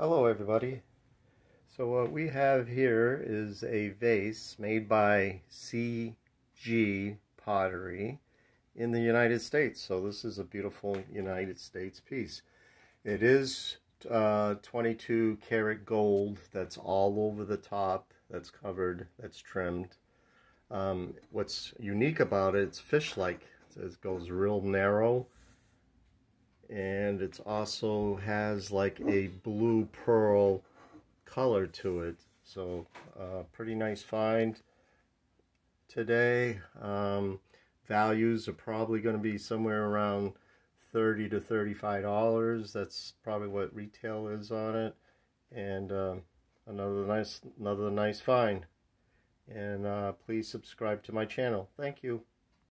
Hello everybody. So what we have here is a vase made by CG Pottery in the United States. So this is a beautiful United States piece. It is uh, 22 karat gold that's all over the top, that's covered, that's trimmed. Um, what's unique about it, it's fish-like. It goes real narrow and it also has like a blue pearl color to it. So uh, pretty nice find today. Um, values are probably going to be somewhere around 30 to 35 dollars. That's probably what retail is on it. And uh, another nice another nice find. And uh, please subscribe to my channel. Thank you